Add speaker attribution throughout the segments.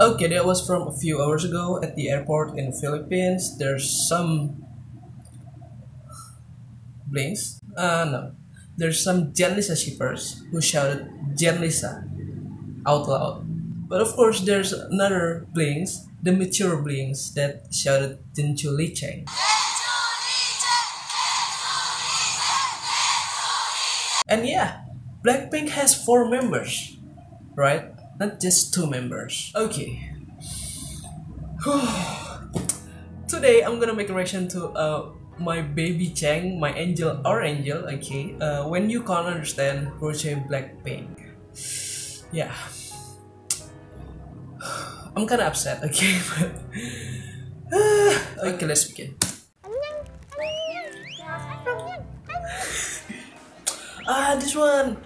Speaker 1: Okay, that was from a few hours ago at the airport in the Philippines. There's some blinks. Uh, no. There's some Jenlisa shippers who shouted Jenlisa out loud. But of course, there's another blinks, the mature blinks, that shouted Jensoo Lichaeng. And yeah, Blackpink has four members, right? Not just two members. Okay. Today I'm gonna make a reaction to uh my baby Chaeng, my angel or angel. Okay. Uh, when you can't understand Rosé Blackpink. Yeah. I'm kind of upset. Okay, okay, let's begin. Ah, this one.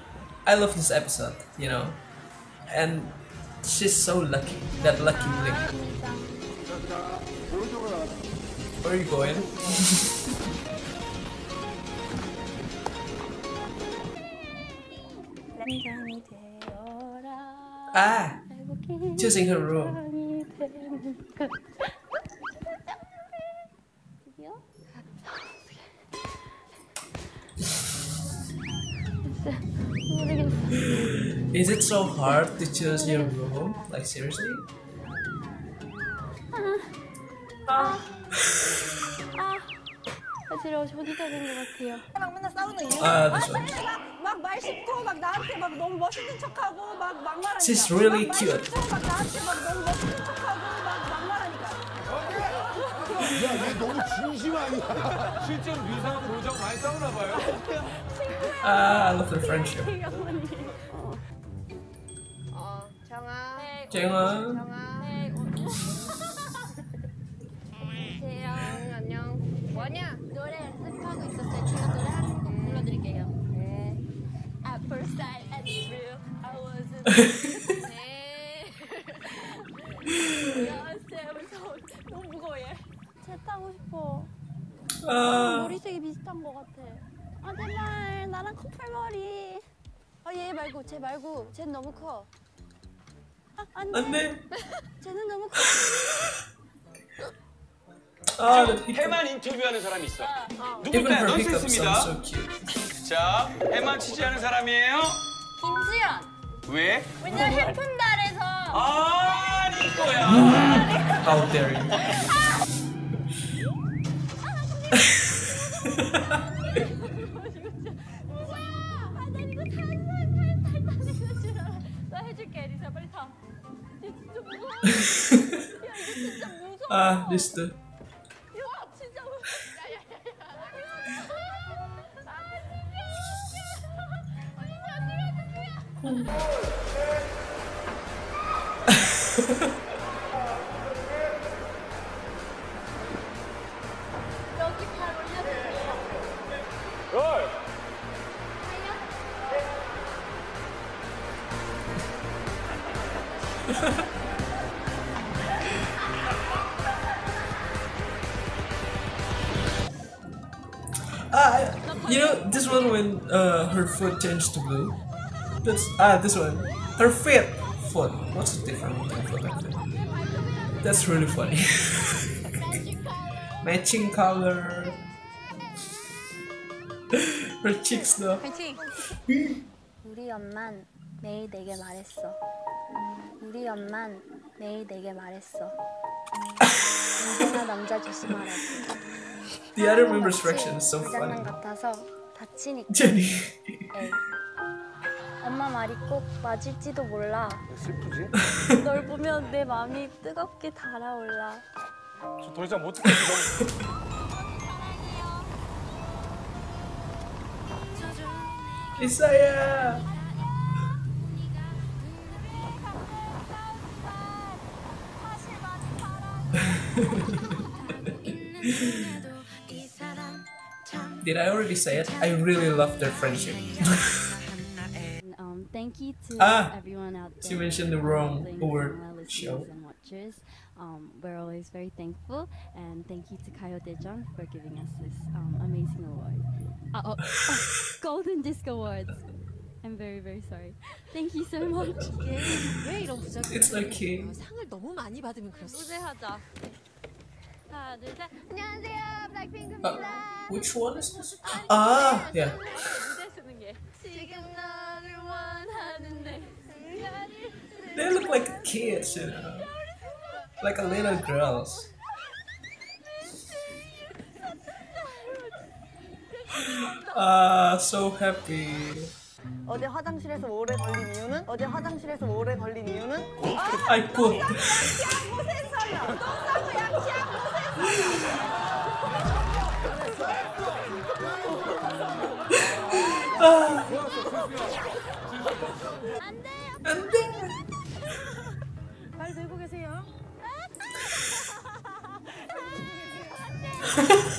Speaker 1: I love this episode, you know and she's so lucky, that lucky link Where are you going? ah! Choosing her room. Is it so hard to choose your room? Like seriously?
Speaker 2: 아 어지러워 조디가 된 것 같아요
Speaker 3: 막 맨날 싸우는 이유.
Speaker 1: Ah, this one.
Speaker 3: 막말 씹고 막 나한테 막 너무 멋있는 척하고 막 막말하니까.
Speaker 1: She's really
Speaker 3: 막
Speaker 1: cute.
Speaker 3: 말 씹고 막 나한테 막 너무 멋있는 척하고 막 막말하니까.
Speaker 4: 야, 얘 너무 진심 아니야?
Speaker 5: 실제로 위상 보장 많이 싸우나 봐요.
Speaker 1: Ah, I love their friendship.
Speaker 6: 정아.
Speaker 2: 네. 네, 어, 안녕하세요
Speaker 6: 안녕. 뭐하냐?
Speaker 2: 노래 연습하고 있었어요 제가 노래 하는 거 불러드릴게요
Speaker 6: 네.
Speaker 2: At first sight and through I wasn't
Speaker 6: 네.
Speaker 2: 안녕하세요 무서워 너무 무거워 얘쟤 타고 싶어
Speaker 1: Ah,
Speaker 2: 머리색이 비슷한 것 같아. 아 제발 나랑 커플 머리. 아 얘 말고 쟤 말고 쟤는 너무 커. 아 안돼. 쟤는 너무 커.
Speaker 1: Ah, the hiccup.
Speaker 5: 해만 인터뷰하는 사람이 있어.
Speaker 1: Her hiccups
Speaker 5: 넌센스입니다. 자, 해만 취재하는 사람이에요.
Speaker 2: 김수연.
Speaker 5: 왜?
Speaker 2: 왜냐면 해품달에서
Speaker 5: 아, 이거야.
Speaker 1: How dare you?
Speaker 2: 아, 아 네,
Speaker 1: 리스트 you know this one when uh, her foot changed to blue. That's ah this one. Her feet foot. What's the difference between foot and feet? That's really funny. Matching color. her cheeks though.
Speaker 2: 우리 엄만 매일 내게 말했어. 우리 엄만 매일 내게 말했어. 언제나 남자 조심하라고.
Speaker 1: The other member's reaction is so funny.
Speaker 2: 같아서 다치니까.
Speaker 1: Jenny.
Speaker 2: 에이. 엄마 말이 꼭 맞을지도 몰라.
Speaker 4: 슬프지?
Speaker 2: 널 보면 내 마음이 뜨겁게 달아올라.
Speaker 5: 저 더 이상 못 듣겠어.
Speaker 1: Isaiah. Did I already say it? I really love their friendship.
Speaker 2: Um, thank you to
Speaker 1: Ah,
Speaker 2: everyone out there.
Speaker 1: she mentioned the wrong
Speaker 2: listening,
Speaker 1: word,
Speaker 2: and our listeners
Speaker 1: show.
Speaker 2: and watchers. Um, we're always very thankful, and thank you to Kayo Dejon for giving us this um, amazing award. Uh, oh, oh, Golden Disc Awards. I'm very very sorry. Thank you so much.
Speaker 3: 이게 왜 이런 부작용이
Speaker 1: It's okay.
Speaker 3: 생겨요? 상을 너무 많이 받으면 그렇습니다.
Speaker 2: 무대하자.
Speaker 1: Uh,
Speaker 6: 블랙핑크입니다.
Speaker 1: which one is this? Ah, yeah.
Speaker 2: 무대 쓰는 게. 지금 너를 원하는데 순간이
Speaker 1: They look like kids, you know, like a little girls. Ah, so happy.
Speaker 7: 어제 화장실에서 오래 걸린 이유는? 어제 화장실에서 오래 걸린 이유는?
Speaker 1: I put. 안 돼.
Speaker 7: 잘 들고 계세요. 아니,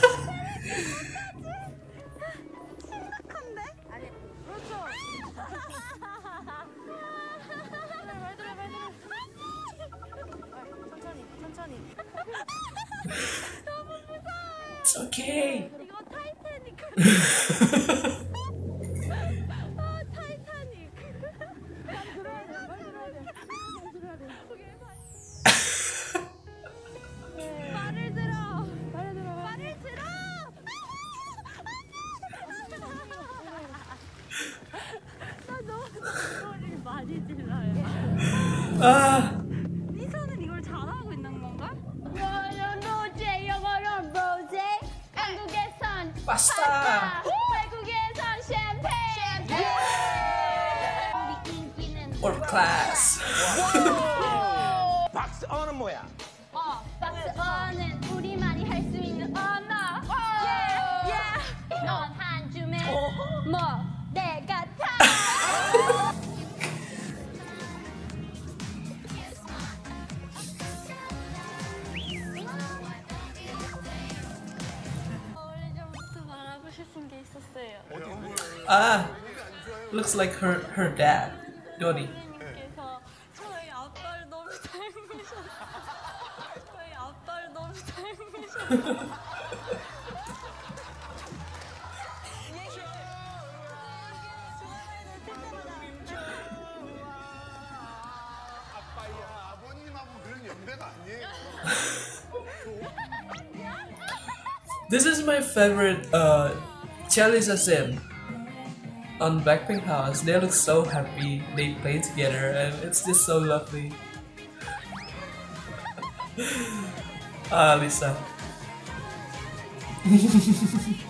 Speaker 1: Ah,
Speaker 2: 이선은 이걸 잘하고 있는 건가?
Speaker 6: 한국에선
Speaker 1: pasta.
Speaker 6: 외국에선 샴페인. 우리 인기는
Speaker 1: Or class.
Speaker 5: 박스 어는 뭐야?
Speaker 6: 어, 박스 어는 우리만이 할 수 있는 언어. 예, 예. 넌한 줌에 뭐 내가 다.
Speaker 2: 싶은 게 있었어요.
Speaker 1: Ah, looks like her her dad, Donnie.
Speaker 2: 선생님께서 저희 아빠를 너무 닮으셔서 저희 아빠를 너무 닮으셔서
Speaker 4: 아빠야 아버님하고 그런 연배가 아니에요.
Speaker 1: This is my favorite uh Chaelisa Sim on Blackpink House. They look so happy. They play together and it's just so lovely. ah, Lisa.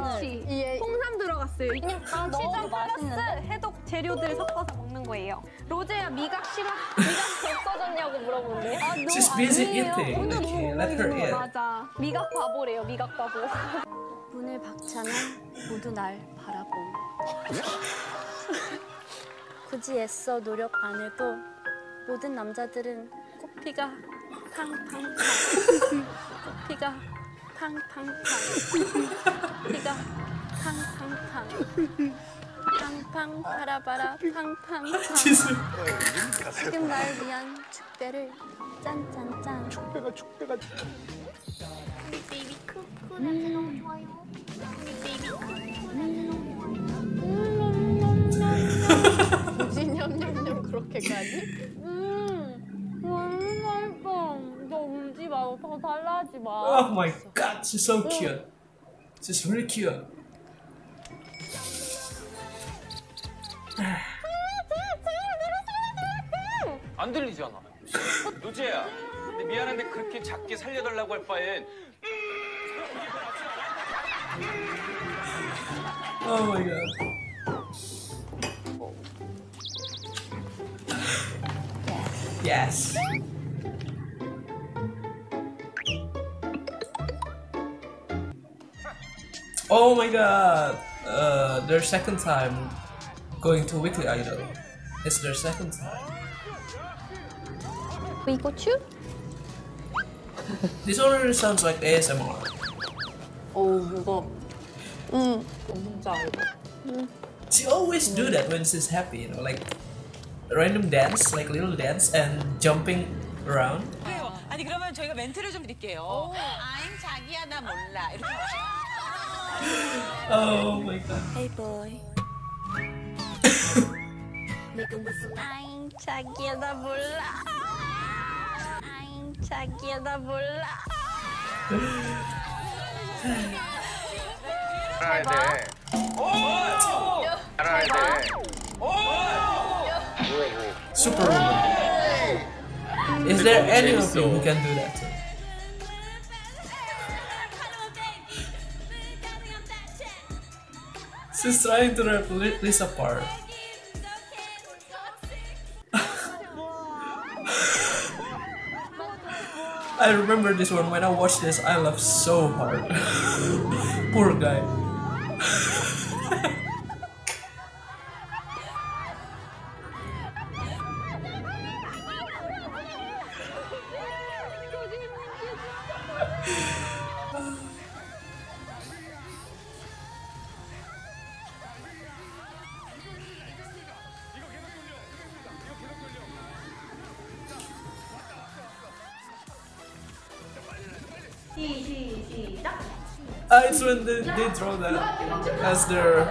Speaker 7: 마늘, 이에 홍삼 들어갔어요. 그냥
Speaker 6: 시장 플러스
Speaker 7: 해독 재료들 섞어서 먹는 거예요.
Speaker 6: 로제야 미각 싫어? 미각 없어졌냐고 물어보는데.
Speaker 7: 아, 너
Speaker 1: She's busy eating. Okay,
Speaker 7: 너무 먹는 거. 맞아.
Speaker 6: 미각 바보래요 미각 바보.
Speaker 2: 문을 박차면 모두 날 바라봄. 굳이 애써 노력 안 해도 모든 남자들은 꽃피가 팡팡팡. 꽃피가 팡팡팡. 피가 팡팡팡. 팡팡 파라바라 팡팡팡.
Speaker 1: Jesus.
Speaker 2: 지금 날 위한 축배를 짠짠짠.
Speaker 4: 축배가 축배가
Speaker 6: 베이비 쿠쿠 냄새 너무 좋아요. 베이비 쿠쿠 냄새 너무 좋아요.
Speaker 7: 굳이 냠냠냠 그렇게까지?
Speaker 2: 음, 더 달라하지 마.
Speaker 1: Oh my god, she's so cute. She's really cute.
Speaker 5: 안 들리잖아. 노재야. 근데 미안한데 그렇게 작게 살려달라고 할 바엔
Speaker 1: Oh my god. Yes. Oh my god. Uh, their second time going to Weekly Idol. It's their second time.
Speaker 2: 이고추?
Speaker 1: This already sounds like ASMR.
Speaker 7: 오 이거 응 진짜
Speaker 1: She always do that when she's happy, you know, like random dance, like little dance and jumping around.
Speaker 8: 그러면 저희가 멘트를 좀 드릴게요. 아임 자기야 나 몰라. 이렇게.
Speaker 1: oh my god.
Speaker 6: Hey boy.
Speaker 4: Make. I'm Chakira
Speaker 1: Superwoman. Is there any of you who can do that? She's trying to rip Li- Lisa apart. I remember this one when I watched this. I laughed so hard. Poor guy. Ah, it's when they, they draw that as their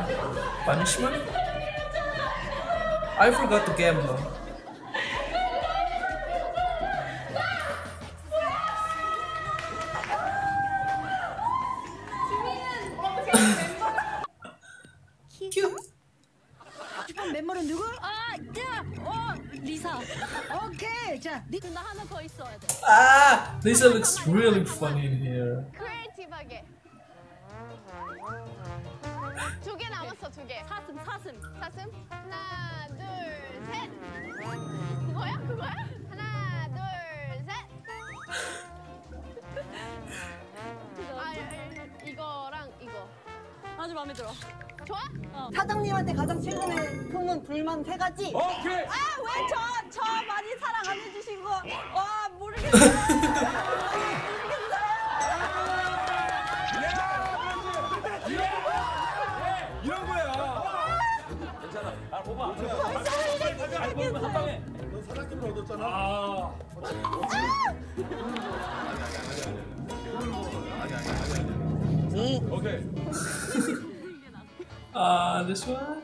Speaker 1: punishment. I forgot to gamble.
Speaker 2: 리사.
Speaker 3: 오케이. 자,
Speaker 2: 니나 하나 더 있어야 돼.
Speaker 1: Ah, Lisa looks really funny in here.
Speaker 2: 크리에이티브하게. 두 개 남았어, 두 개. 사슴, 사슴. 사슴? 하나, 둘, 셋. 그거야? 그거야? 하나, 둘, 셋. 아, 이- 이- 이거랑 이거. 아주 마음에 들어. 좋아? 어.
Speaker 7: 사장님한테 가장 최근에 품은 불만 세 가지.
Speaker 5: 오케이.
Speaker 7: 아 왜 저 저 많이 사랑 안 해주시고 와 모르겠어요.
Speaker 5: 이런 거야. 괜찮아. 아, 봐봐. 아, 봐봐. 한 방에.
Speaker 4: 너 사장님을 얻었잖아.
Speaker 5: 아. 오케이.
Speaker 1: Ah, this one.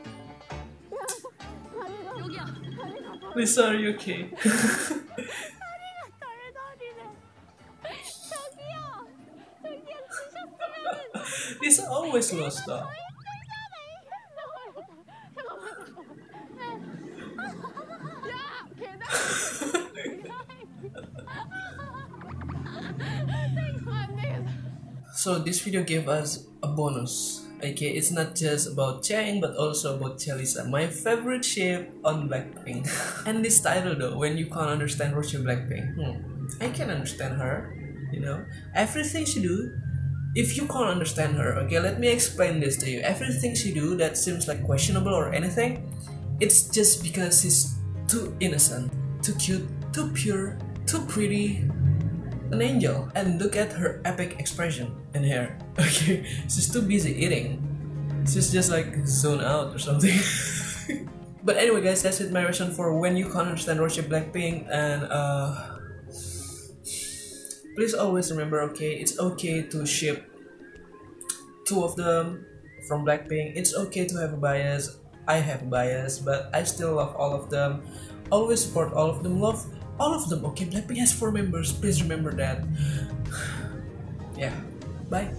Speaker 1: Lisa, are you okay? Lisa always
Speaker 2: loves that.
Speaker 1: so this video gave us a bonus Okay, it's not just about Chaeng but also about Chaelisa, my favorite shape on Blackpink. and this title though, when you can't understand Rosé Blackpink, hmm, I can understand her. You know, everything she do. If you can't understand her, okay, let me explain this to you. Everything she do that seems like questionable or anything, it's just because she's too innocent, too cute, too pure, too pretty, an angel and look at her epic expression in here okay she's too busy eating. She's just like zone out or something. But anyway guys that's it my reaction for when you can't understand Rosé Blackpink and uh please always remember okay it's okay to ship two of them from Blackpink. It's okay to have a bias. I have a bias but I still love all of them. Always support all of them. Love all of them. Okay Blackpink has four members. Please remember that. Yeah. Bye